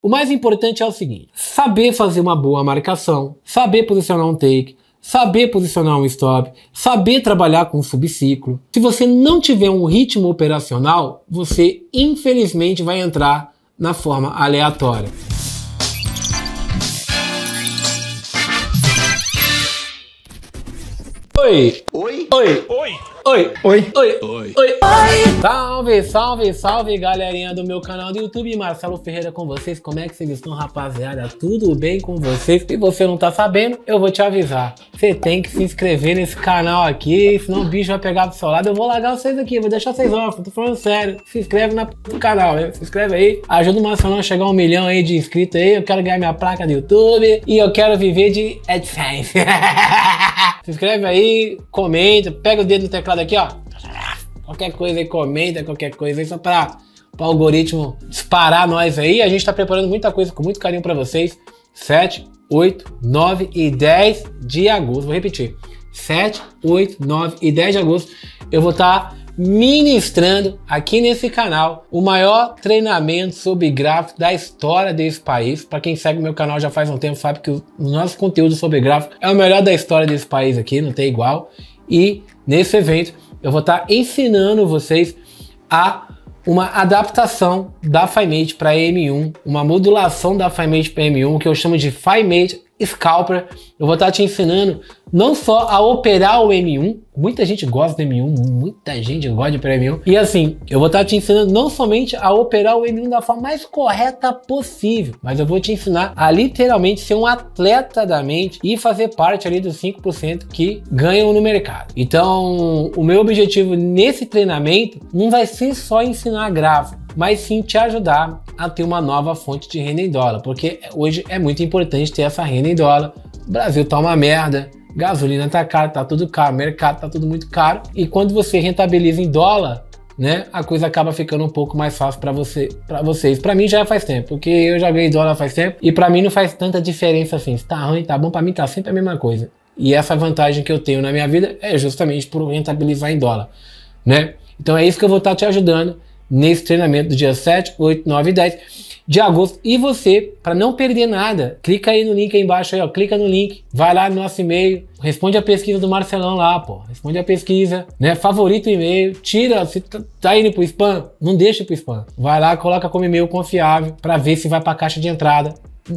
O mais importante é o seguinte: saber fazer uma boa marcação, saber posicionar um take, saber posicionar um stop, saber trabalhar com um subciclo. Se você não tiver um ritmo operacional, você infelizmente vai entrar na forma aleatória. Oi! Oi! Oi! Oi! Oi! Oi! Oi! Oi! Oi! Salve, salve, salve, galerinha do meu canal do YouTube, Marcelo Ferreira com vocês. Como é que vocês estão, rapaziada? Tudo bem com vocês? Se você não tá sabendo, eu vou te avisar. Você tem que se inscrever nesse canal aqui, senão o bicho vai pegar do seu lado. Eu vou largar vocês aqui, vou deixar vocês órfãos, tô falando sério. Se inscreve na do canal, né? Se inscreve aí. Ajuda o Marcelo a chegar a um milhão aí de inscritos aí. Eu quero ganhar minha placa do YouTube e eu quero viver de AdSense. se inscreve aí, comenta, pega o dedo no teclado aqui, ó. Qualquer coisa aí, comenta qualquer coisa aí, só pra, o algoritmo disparar nós aí. A gente tá preparando muita coisa com muito carinho para vocês. 7, 8, 9 e 10 de agosto. Vou repetir. 7, 8, 9 e 10 de agosto eu vou estar tá ministrando aqui nesse canal o maior treinamento sobre gráfico da história desse país. Para quem segue meu canal já faz um tempo sabe que o nosso conteúdo sobre gráfico é o melhor da história desse país aqui, não tem igual. E nesse evento eu vou estar ensinando vocês a uma adaptação da FiMate para M1, uma modulação da FiMate para M1, que eu chamo de FiMate Scalper. Eu vou estar te ensinando não só a operar o M1, muita gente gosta do M1, muita gente gosta de operar M1, e assim, eu vou estar te ensinando não somente a operar o M1 da forma mais correta possível, mas eu vou te ensinar a literalmente ser um atleta da mente e fazer parte ali dos 5% que ganham no mercado. Então, o meu objetivo nesse treinamento não vai ser só ensinar gráfico, mas sim te ajudar a ter uma nova fonte de renda em dólar, porque hoje é muito importante ter essa renda em dólar. O Brasil tá uma merda, gasolina tá caro, tá tudo caro, mercado tá tudo muito caro. E quando você rentabiliza em dólar, né, a coisa acaba ficando um pouco mais fácil para você, para vocês. Para mim já faz tempo, porque eu já ganhei dólar faz tempo e para mim não faz tanta diferença assim. Se tá ruim, tá bom, para mim tá sempre a mesma coisa. E essa vantagem que eu tenho na minha vida é justamente por rentabilizar em dólar, né? Então é isso que eu vou estar te ajudando nesse treinamento do dia 7, 8, 9 e 10 de agosto. E você, para não perder nada, clica aí no link aí embaixo aí, ó, clica no link, vai lá no nosso e-mail, responde a pesquisa do Marcelão lá, pô, responde a pesquisa, né? Favorita o e-mail, tira, se tá, indo pro spam, não deixa pro spam. Vai lá, coloca como e-mail confiável para ver se vai para caixa de entrada.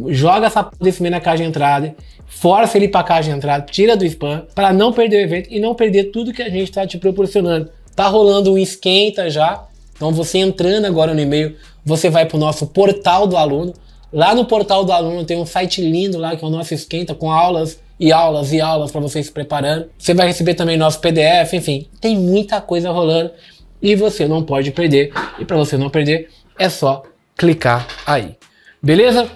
Joga essa desse e-mail na caixa de entrada, força ele para caixa de entrada, tira do spam para não perder o evento e não perder tudo que a gente está te proporcionando. Tá rolando um esquenta já, então você entrando agora no e-mail, você vai para o nosso portal do aluno. Lá no portal do aluno tem um site lindo lá que é o nosso esquenta com aulas e aulas e aulas para você se preparando. Você vai receber também nosso PDF, enfim, tem muita coisa rolando e você não pode perder. E para você não perder, é só clicar aí. Beleza?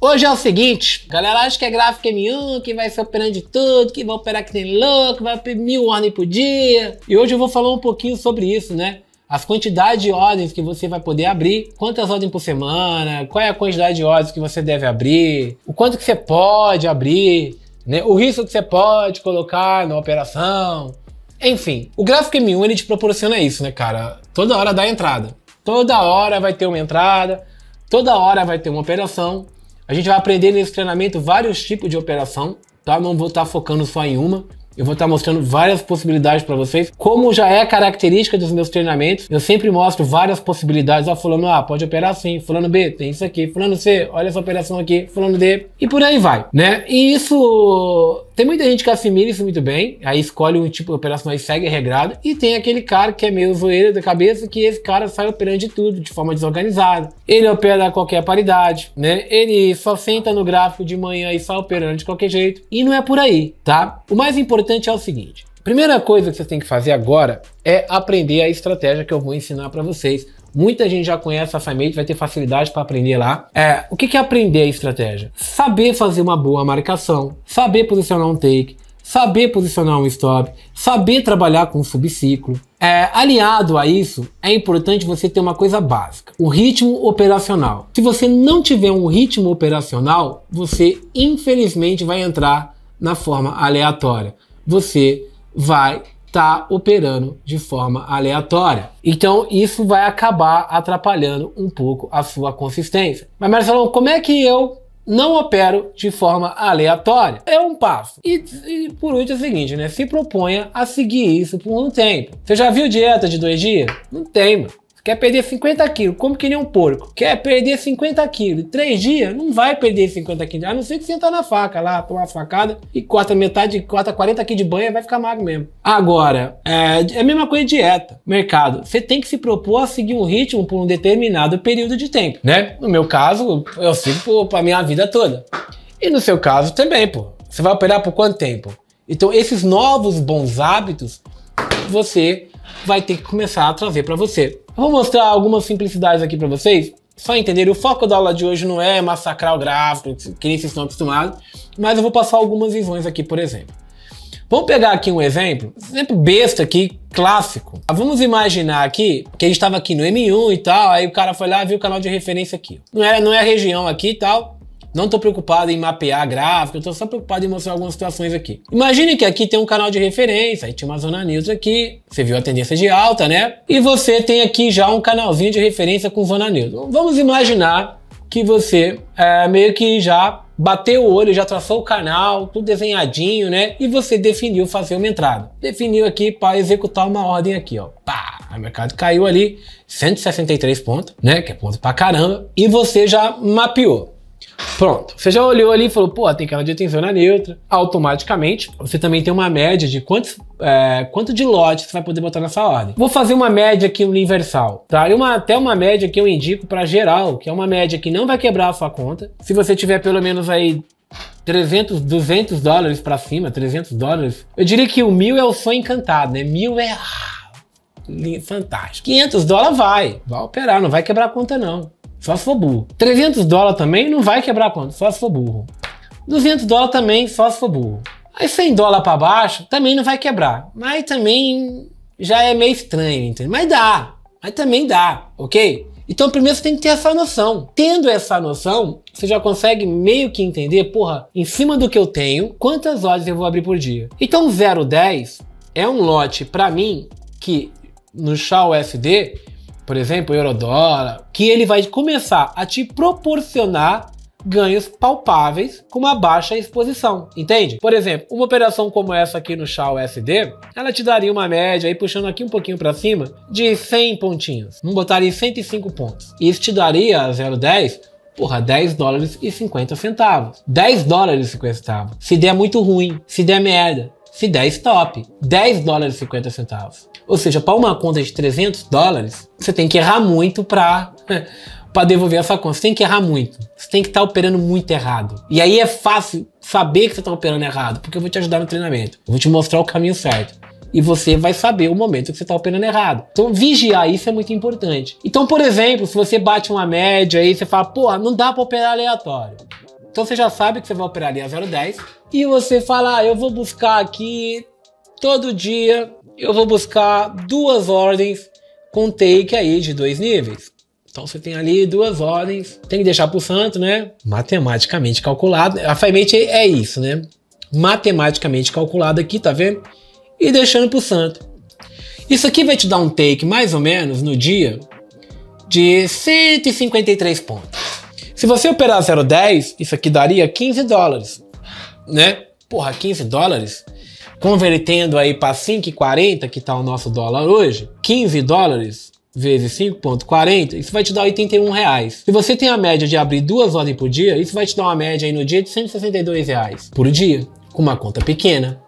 Hoje é o seguinte, galera acha que é gráfico M1, que vai ser operando de tudo, que vai operar que tem louco, vai mil ordens por dia. E hoje eu vou falar um pouquinho sobre isso, né? As quantidades de ordens que você vai poder abrir, quantas ordens por semana, qual é a quantidade de ordens que você deve abrir, o quanto que você pode abrir, né? o risco que você pode colocar na operação. Enfim, o gráfico M1 ele te proporciona isso, né, cara? Toda hora dá entrada. Toda hora vai ter uma entrada, toda hora vai ter uma operação. A gente vai aprender nesse treinamento vários tipos de operação, tá? Não vou estar focando só em uma. Eu vou estar mostrando várias possibilidades para vocês. Como já é característica dos meus treinamentos, eu sempre mostro várias possibilidades. Ó, fulano A pode operar assim, fulano B tem isso aqui, fulano C, olha essa operação aqui, fulano D, e por aí vai, né? E isso tem muita gente que assimila isso muito bem, aí escolhe um tipo de operação e segue regrado, e tem aquele cara que é meio zoeiro da cabeça, que esse cara sai operando de tudo, de forma desorganizada. Ele opera qualquer paridade, né? Ele só senta no gráfico de manhã e sai operando de qualquer jeito, e não é por aí, tá? O mais importante é o seguinte, Primeira coisa que você tem que fazer agora é aprender a estratégia que eu vou ensinar para vocês. Muita gente já conhece a Famate, vai ter facilidade para aprender lá. É, o que é aprender a estratégia? Saber fazer uma boa marcação, saber posicionar um take, saber posicionar um stop, saber trabalhar com um subciclo. É, aliado a isso, é importante você ter uma coisa básica: o ritmo operacional. Se você não tiver um ritmo operacional, você infelizmente vai entrar na forma aleatória. Você vai está operando de forma aleatória. Então isso vai acabar atrapalhando um pouco a sua consistência. Mas Marcelo, como é que eu não opero de forma aleatória. É um passo. E, e, por último é o seguinte, né? Se proponha a seguir isso por um tempo. Você já viu dieta de dois dias? Não tem, mano. Quer perder 50 quilos, como que nem um porco. Quer perder 50 quilos, três dias, não vai perder 50 quilos. A não ser que você entrar na faca lá, tomar uma facada e corta metade, corta 40 quilos de banha, vai ficar magro mesmo. Agora, é, é a mesma coisa dieta. Mercado, você tem que se propor a seguir um ritmo por um determinado período de tempo, né? No meu caso, eu sigo para minha vida toda. E no seu caso também, pô. Você vai operar por quanto tempo? Então, esses novos bons hábitos, você vai ter que começar a trazer para você. Vou mostrar algumas simplicidades aqui para vocês, só entender. O foco da aula de hoje não é massacrar o gráfico, que nem vocês estão acostumados, mas eu vou passar algumas visões aqui, por exemplo. Vamos pegar aqui um exemplo, exemplo besta aqui, clássico. Vamos imaginar aqui que a gente estava aqui no M1 e tal, aí o cara foi lá viu o canal de referência aqui. Não é, não é a região aqui e tal, não estou preocupado em mapear gráfico, estou só preocupado em mostrar algumas situações aqui. Imagine que aqui tem um canal de referência, aí tinha uma zona news aqui, você viu a tendência de alta, né? E você tem aqui já um canalzinho de referência com zona news. Vamos imaginar que você é, meio que já bateu o olho, já traçou o canal, tudo desenhadinho, né? E você definiu fazer uma entrada. Definiu aqui para executar uma ordem aqui, ó. Pá! O mercado caiu ali 163 pontos, né? Que é ponto pra caramba. E você já mapeou. Pronto. Você já olhou ali e falou, pô, tem canal de atenção na neutra. Automaticamente, você também tem uma média de quantos, é, quanto de lotes você vai poder botar nessa ordem. Vou fazer uma média aqui universal, tá? E uma, até uma média que eu indico para geral, que é uma média que não vai quebrar a sua conta. Se você tiver pelo menos aí 300, 200 dólares para cima, 300 dólares, eu diria que o mil é o sonho encantado, né? Mil é ah, fantástico. 500 dólares vai, vai operar, não vai quebrar a conta não. Só se for burro. 300 dólares também não vai quebrar a só se for burro. 200 dólares também, só se for burro. Aí 100 dólares para baixo também não vai quebrar. Mas também já é meio estranho, entendeu? Mas dá. Mas também dá, ok? Então primeiro você tem que ter essa noção. Tendo essa noção, você já consegue meio que entender, porra, em cima do que eu tenho, quantas lojas eu vou abrir por dia. Então 010 é um lote para mim que no Shaw USD por exemplo, eurodólar, que ele vai começar a te proporcionar ganhos palpáveis com uma baixa exposição, entende? Por exemplo, uma operação como essa aqui no Shaw USD, ela te daria uma média aí puxando aqui um pouquinho para cima de 100 pontinhos. Vamos botar ali 105 pontos. Isso te daria 0,10 Porra, 10 dólares e 50 centavos. 10 dólares e 50 centavos. Se der muito ruim, se der merda, se der stop. 10 dólares e 50 centavos. Ou seja, para uma conta de 300 dólares, você tem que errar muito para para devolver essa conta. Você tem que errar muito. Você tem que estar tá operando muito errado. E aí é fácil saber que você está operando errado, porque eu vou te ajudar no treinamento. Eu vou te mostrar o caminho certo. E você vai saber o momento que você está operando errado. Então, vigiar isso é muito importante. Então, por exemplo, se você bate uma média aí, você fala, pô, não dá para operar aleatório. Então, você já sabe que você vai operar ali a 0,10 e você fala, ah, eu vou buscar aqui todo dia eu vou buscar duas ordens com take aí de dois níveis. Então você tem ali duas ordens, tem que deixar para o santo, né? Matematicamente calculado. A Firemate é isso, né? Matematicamente calculado aqui, tá vendo? E deixando para o santo. Isso aqui vai te dar um take mais ou menos no dia de 153 pontos. Se você operar 0,10, isso aqui daria 15 dólares, né? Porra, 15 dólares Convertendo aí para 5,40, que está o nosso dólar hoje, 15 dólares vezes 5,40, isso vai te dar 81 reais. Se você tem a média de abrir duas ordens por dia, isso vai te dar uma média aí no dia de 162 reais por dia, com uma conta pequena.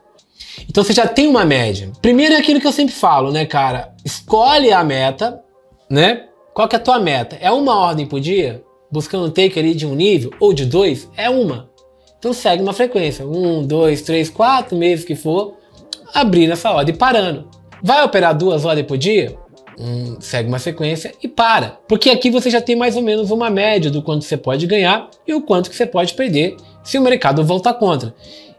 Então você já tem uma média. Primeiro é aquilo que eu sempre falo, né, cara? Escolhe a meta, né? Qual que é a tua meta? É uma ordem por dia? Buscando um take ali de um nível ou de dois? É uma. Então segue uma frequência, um, dois, três, quatro meses que for, abrindo essa ordem e parando. Vai operar duas ordens por dia? Hum, segue uma sequência e para. Porque aqui você já tem mais ou menos uma média do quanto você pode ganhar e o quanto que você pode perder se o mercado voltar contra.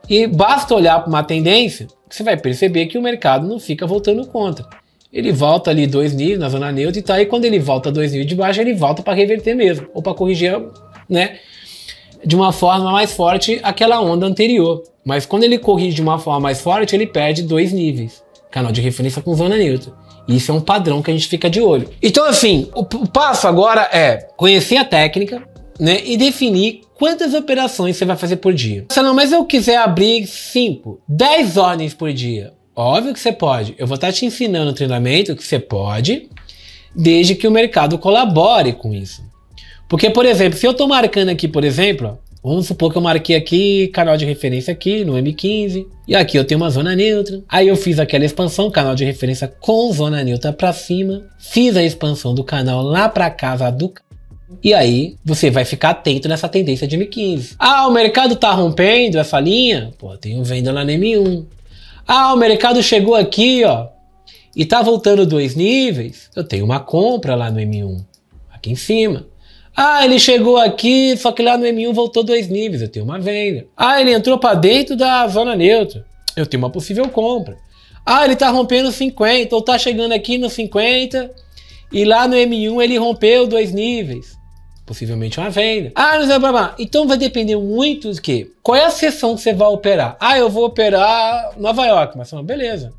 E basta olhar para uma tendência que você vai perceber que o mercado não fica voltando contra. Ele volta ali dois níveis na zona neutra e tá aí quando ele volta dois níveis de baixo, ele volta para reverter mesmo, ou para corrigir, né? De uma forma mais forte aquela onda anterior. Mas quando ele corrige de uma forma mais forte, ele perde dois níveis. canal de referência com zona neutra. Isso é um padrão que a gente fica de olho. Então, assim, o, o passo agora é conhecer a técnica, né, e definir quantas operações você vai fazer por dia. Se não, mas eu quiser abrir 5, 10 ordens por dia, óbvio que você pode. Eu vou estar te ensinando no treinamento que você pode, desde que o mercado colabore com isso. Porque, por exemplo, se eu estou marcando aqui, por exemplo, vamos supor que eu marquei aqui canal de referência aqui no M15, e aqui eu tenho uma zona neutra. Aí eu fiz aquela expansão, canal de referência com zona neutra para cima, fiz a expansão do canal lá para casa do e aí você vai ficar atento nessa tendência de M15. Ah, o mercado tá rompendo essa linha? Pô, tenho venda lá no M1. Ah, o mercado chegou aqui, ó, e tá voltando dois níveis. Eu tenho uma compra lá no M1, aqui em cima. Ah, ele chegou aqui, só que lá no M1 voltou dois níveis, eu tenho uma venda. Ah, ele entrou para dentro da zona neutra, eu tenho uma possível compra. Ah, ele tá rompendo 50, ou tá chegando aqui no 50, e lá no M1 ele rompeu dois níveis possivelmente uma venda. Ah, não sei, blá, blá. Então vai depender muito do que? Qual é a sessão que você vai operar? Ah, eu vou operar Nova York, mas beleza.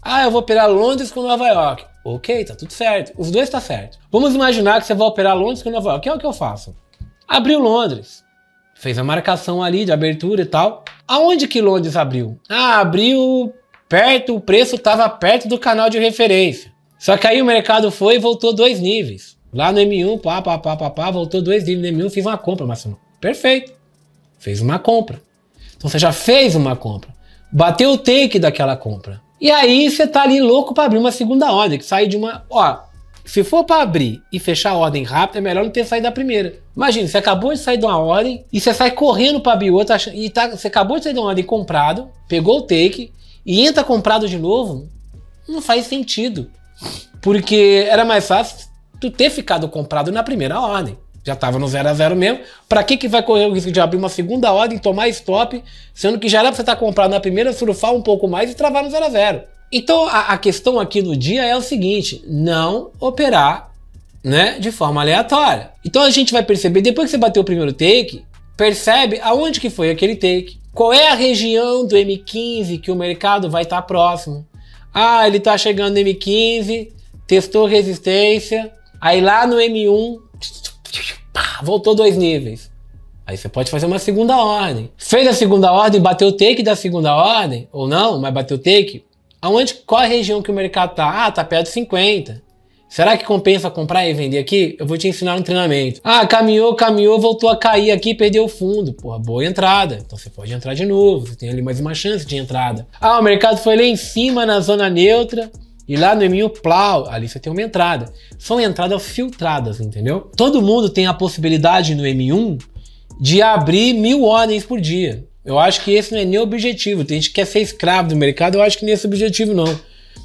Ah, eu vou operar Londres com Nova York. Ok, tá tudo certo. Os dois tá certo. Vamos imaginar que você vai operar Londres com Nova York. Que é o que eu faço? Abriu Londres. Fez a marcação ali de abertura e tal. Aonde que Londres abriu? Ah, abriu perto, o preço estava perto do canal de referência. Só que aí o mercado foi e voltou dois níveis. Lá no M1, pá, pá, pá, pá, pá, voltou dois níveis no M1, fiz uma compra, Marcelo. Perfeito. Fez uma compra. Então você já fez uma compra. Bateu o take daquela compra. E aí você tá ali louco para abrir uma segunda ordem, que sai de uma. Ó, se for para abrir e fechar a ordem rápida, é melhor não ter saído da primeira. Imagina, você acabou de sair de uma ordem e você sai correndo para abrir outra. E tá, você acabou de sair de uma ordem comprado, pegou o take e entra comprado de novo. Não faz sentido. Porque era mais fácil tu ter ficado comprado na primeira ordem. Já estava no 0 a 0 mesmo. Para que, que vai correr o risco de abrir uma segunda ordem, tomar stop, sendo que já era para você estar tá comprado na primeira, surfar um pouco mais e travar no 0 a 0 Então a, a questão aqui no dia é o seguinte: não operar né, de forma aleatória. Então a gente vai perceber, depois que você bateu o primeiro take, percebe aonde que foi aquele take. Qual é a região do M15 que o mercado vai estar tá próximo? Ah, ele está chegando no M15, testou resistência, Aí lá no M1, voltou dois níveis. Aí você pode fazer uma segunda ordem. Fez a segunda ordem, bateu o take da segunda ordem, ou não, mas bateu o take. Aonde, qual a região que o mercado tá? Ah, tá perto de 50. Será que compensa comprar e vender aqui? Eu vou te ensinar no treinamento. Ah, caminhou, caminhou, voltou a cair aqui, perdeu o fundo. Porra, boa entrada. Então você pode entrar de novo, você tem ali mais uma chance de entrada. Ah, o mercado foi lá em cima na zona neutra, e lá no M1 Plau, ali você tem uma entrada. São entradas filtradas, entendeu? Todo mundo tem a possibilidade no M1 de abrir mil ordens por dia. Eu acho que esse não é nem o objetivo. Tem gente que quer ser escravo do mercado, eu acho que nem esse é o objetivo, não.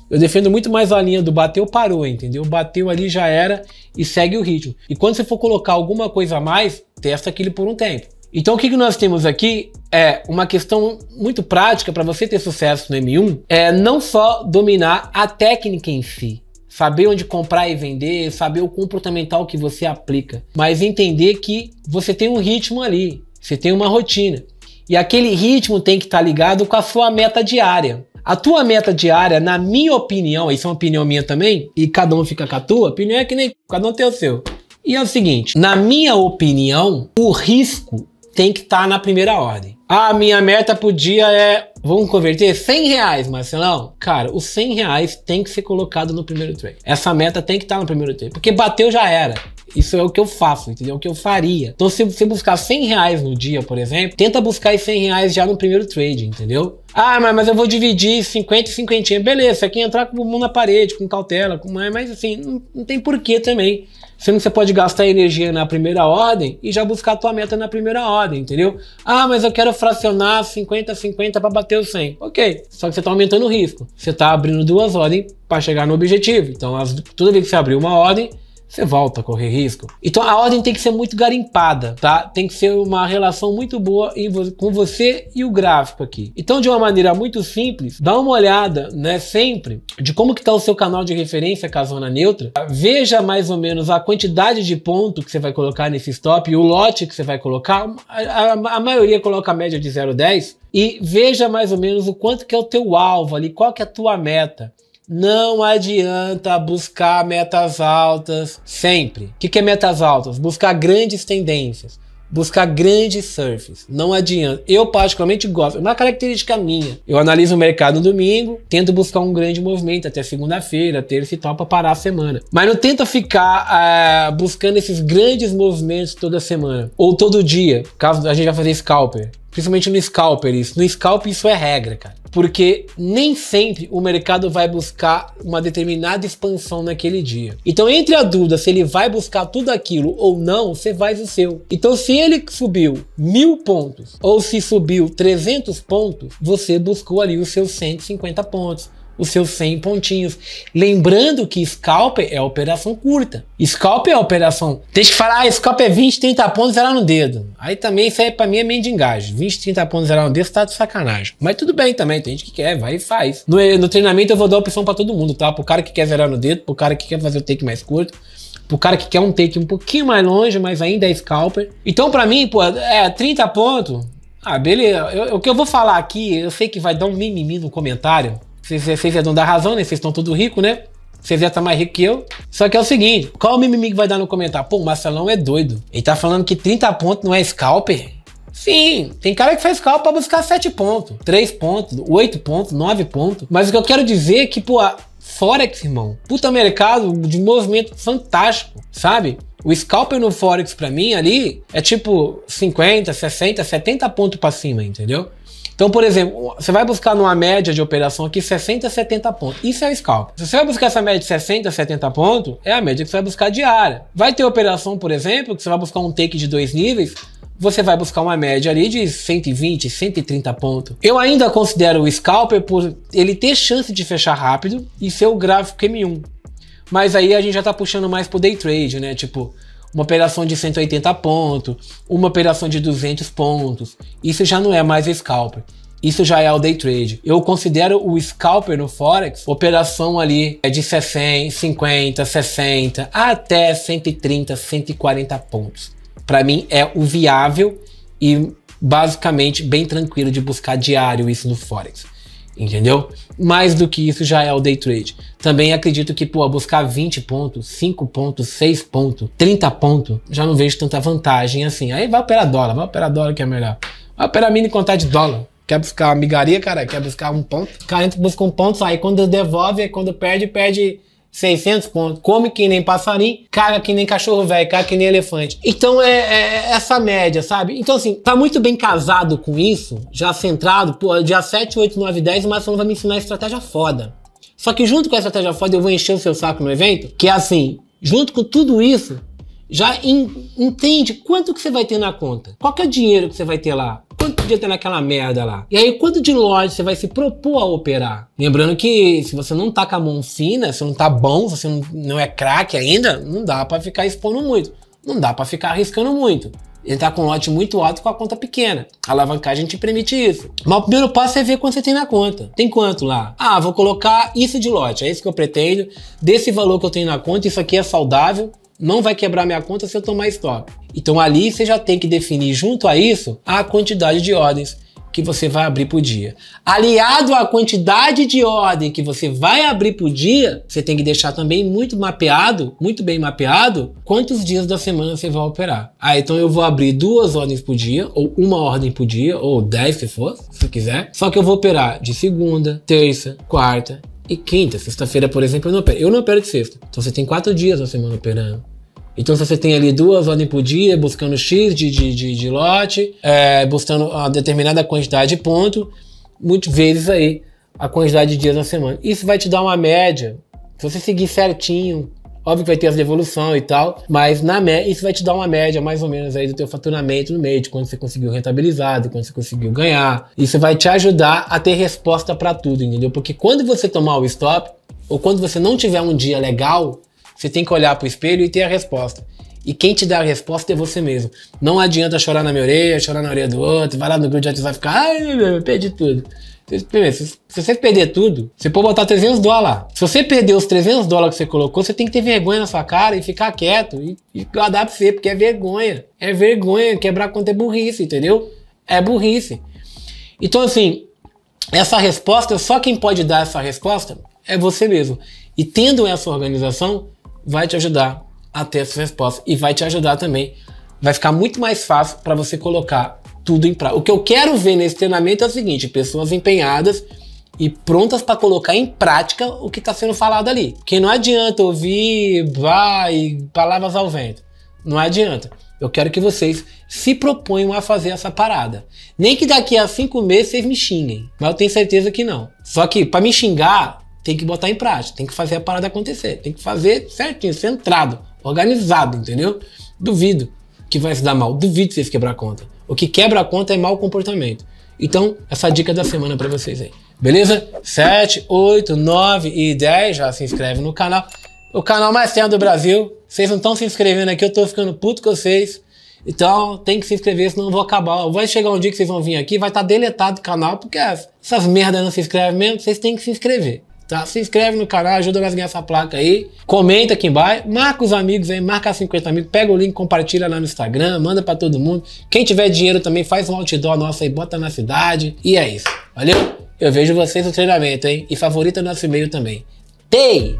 Eu defendo muito mais a linha do bateu, parou, entendeu? Bateu ali, já era e segue o ritmo. E quando você for colocar alguma coisa a mais, testa aquilo por um tempo. Então o que, que nós temos aqui é uma questão muito prática para você ter sucesso no M1, é não só dominar a técnica em si, saber onde comprar e vender, saber o comportamental que você aplica, mas entender que você tem um ritmo ali, você tem uma rotina. E aquele ritmo tem que estar tá ligado com a sua meta diária. A tua meta diária, na minha opinião, isso é uma opinião minha também, e cada um fica com a tua, opinião é que nem cada um tem o seu. E é o seguinte, na minha opinião, o risco tem que estar tá na primeira ordem. Ah, minha meta por dia é. Vamos converter 100 reais, Marcelão? Cara, os 100 reais tem que ser colocado no primeiro trade. Essa meta tem que estar tá no primeiro trade. Porque bateu já era. Isso é o que eu faço, entendeu? É o que eu faria. Então, se você buscar 100 reais no dia, por exemplo, tenta buscar esses 100 reais já no primeiro trade, entendeu? Ah, mas, mas eu vou dividir 50 e 50. Beleza, você quer entrar com o mão na parede, com cautela, com mas assim, não, não tem porquê também. Sendo que você pode gastar energia na primeira ordem e já buscar a tua meta na primeira ordem, entendeu? Ah, mas eu quero fracionar 50 50 para bater o 100. Ok, só que você está aumentando o risco. Você está abrindo duas ordens para chegar no objetivo. Então, as, toda vez que você abrir uma ordem, você volta a correr risco. Então a ordem tem que ser muito garimpada, tá? Tem que ser uma relação muito boa com você e o gráfico aqui. Então de uma maneira muito simples, dá uma olhada, né, sempre de como que está o seu canal de referência com a zona neutra. Veja mais ou menos a quantidade de ponto que você vai colocar nesse stop e o lote que você vai colocar. A, a, a maioria coloca a média de 0,10 e veja mais ou menos o quanto que é o teu alvo ali, qual que é a tua meta. Não adianta buscar metas altas sempre. O que, é metas altas? Buscar grandes tendências buscar grandes surfs. Não adianta. Eu particularmente gosto. É uma característica minha. Eu analiso o mercado no domingo, tento buscar um grande movimento até segunda-feira, terça e tal, para parar a semana. Mas não tenta ficar uh, buscando esses grandes movimentos toda semana ou todo dia. Caso a gente vai fazer scalper. Principalmente no scalper isso. No scalper isso é regra, cara. Porque nem sempre o mercado vai buscar uma determinada expansão naquele dia. Então, entre a dúvida se ele vai buscar tudo aquilo ou não, você faz o seu. Então, se ele subiu mil pontos ou se subiu 300 pontos, você buscou ali os seus 150 pontos os seus 100 pontinhos. Lembrando que scalper é operação curta. Scalper é operação. Tem que falar, ah, scalper é 20, 30 pontos, zerar no dedo. Aí também isso aí pra mim é mendigagem. 20, 30 pontos, zerar no dedo, tá de sacanagem. Mas tudo bem também, tem gente que quer, vai e faz. No, no treinamento eu vou dar opção para todo mundo, tá? Pro cara que quer zerar no dedo, pro cara que quer fazer o take mais curto. Pro cara que quer um take um pouquinho mais longe, mas ainda é scalper. Então, para mim, pô, é 30 pontos. Ah, beleza. Eu, o que eu vou falar aqui, eu sei que vai dar um mimimi no comentário. Vocês, é dono da razão, né? Vocês estão tudo rico, né? Vocês já estão mais ricos que eu. Só que é o seguinte: qual o mimimi que vai dar no comentário? Pô, o Marcelão é doido. Ele tá falando que 30 pontos não é scalper? Sim, tem cara que faz scalper pra buscar 7 pontos, 3 pontos, 8 pontos, 9 pontos. Mas o que eu quero dizer é que, pô, Forex, irmão, puta mercado de movimento fantástico, sabe? O scalper no Forex pra mim ali é tipo 50, 60, 70 pontos pra cima, entendeu? Então, por exemplo, você vai buscar numa média de operação aqui 60, 70 pontos. Isso é o scalp. Se você vai buscar essa média de 60, 70 pontos, é a média que você vai buscar diária. Vai ter operação, por exemplo, que você vai buscar um take de dois níveis, você vai buscar uma média ali de 120, 130 pontos. Eu ainda considero o scalper por ele ter chance de fechar rápido e ser o gráfico M1. Mas aí a gente já tá puxando mais pro day trade, né? Tipo, uma operação de 180 pontos, uma operação de 200 pontos. Isso já não é mais scalper. Isso já é o day trade. Eu considero o scalper no Forex operação ali é de 60, 50, 60 até 130, 140 pontos. Para mim é o viável e basicamente bem tranquilo de buscar diário isso no Forex entendeu? Mais do que isso já é o day trade. Também acredito que, pô, buscar 20 pontos, 5 pontos, 6 pontos, 30 pontos, já não vejo tanta vantagem assim. Aí vai operar dólar, vai operar dólar que é melhor. Vai operar mini contar de dólar. Quer buscar migaria, cara? Quer buscar um ponto? O cara entra, busca um ponto, aí quando devolve, quando perde, perde 600 pontos, come que nem passarinho, caga que nem cachorro velho, caga que nem elefante. Então é, é, é, essa média, sabe? Então assim, tá muito bem casado com isso, já centrado, pô, dia 7, 8, 9, 10, o Marcelo vai me ensinar estratégia foda. Só que junto com a estratégia foda eu vou encher o seu saco no evento, que é assim, junto com tudo isso, já in, entende quanto que você vai ter na conta. Qual que é o dinheiro que você vai ter lá? Quanto podia ter naquela merda lá? E aí, quanto de loja você vai se propor a operar? Lembrando que se você não tá com a mão fina, se não tá bom, se você não, não é craque ainda, não dá para ficar expondo muito. Não dá para ficar arriscando muito. Ele tá com um lote muito alto com a conta pequena. A alavancagem te permite isso. Mas o primeiro passo é ver quanto você tem na conta. Tem quanto lá? Ah, vou colocar isso de lote. É isso que eu pretendo. Desse valor que eu tenho na conta, isso aqui é saudável não vai quebrar minha conta se eu tomar stop. Então ali você já tem que definir junto a isso a quantidade de ordens que você vai abrir por dia. Aliado à quantidade de ordem que você vai abrir por dia, você tem que deixar também muito mapeado, muito bem mapeado, quantos dias da semana você vai operar. Ah, então eu vou abrir duas ordens por dia, ou uma ordem por dia, ou dez se for, se quiser. Só que eu vou operar de segunda, terça, quarta e quinta. Sexta-feira, por exemplo, eu não opero. Eu não opero de sexta. Então você tem quatro dias na semana operando. Então, se você tem ali duas ordens por dia, buscando X de, de, de, de lote, é, buscando uma determinada quantidade de ponto, muitas vezes aí a quantidade de dias na semana. Isso vai te dar uma média. Se você seguir certinho, óbvio que vai ter as devolução e tal, mas na média, isso vai te dar uma média mais ou menos aí do teu faturamento no mês, de quando você conseguiu rentabilizar, de quando você conseguiu ganhar. Isso vai te ajudar a ter resposta para tudo, entendeu? Porque quando você tomar o stop, ou quando você não tiver um dia legal, Você tem que olhar pro espelho e ter a resposta. E quem te dá a resposta é você mesmo. Não adianta chorar na minha orelha, chorar na orelha do outro, vai lá no grupo de WhatsApp e ficar, ai, meu, perdi tudo. Se você perder tudo, você pode botar 300 dólares. Se você perder os 300 dólares que você colocou, você tem que ter vergonha na sua cara e ficar quieto e, e guardar pra você, porque é vergonha. É vergonha, quebrar conta é burrice, entendeu? É burrice. Então, assim, essa resposta, só quem pode dar essa resposta é você mesmo. E tendo essa organização, vai te ajudar a ter essa resposta e vai te ajudar também. Vai ficar muito mais fácil para você colocar tudo em prática. O que eu quero ver nesse treinamento é o seguinte: pessoas empenhadas e prontas para colocar em prática o que está sendo falado ali. Porque não adianta ouvir, vai, palavras ao vento. Não adianta. Eu quero que vocês se proponham a fazer essa parada. Nem que daqui a cinco meses vocês me xinguem, mas eu tenho certeza que não. Só que para me xingar, tem que botar em prática, tem que fazer a parada acontecer, tem que fazer certinho, centrado, organizado, entendeu? Duvido que vai se dar mal, duvido vocês quebrar a conta. O que quebra a conta é mau comportamento. Então, essa dica da semana para vocês aí. Beleza? 7, 8, 9 e 10, já se inscreve no canal. O canal mais tempo do Brasil. Vocês não estão se inscrevendo aqui, eu tô ficando puto com vocês. Então, tem que se inscrever, senão eu vou acabar. Vai chegar um dia que vocês vão vir aqui, vai estar tá deletado o canal, porque essas merdas não se inscrevem mesmo, vocês têm que se inscrever. Tá? Se inscreve no canal, ajuda nós a ganhar essa placa aí. Comenta aqui embaixo, marca os amigos aí, marca 50 amigos, pega o link, compartilha lá no Instagram, manda para todo mundo. Quem tiver dinheiro também faz um outdoor nosso aí, bota na cidade. E é isso. Valeu? Eu vejo vocês no treinamento, hein? E favorita nosso e-mail também. Tei!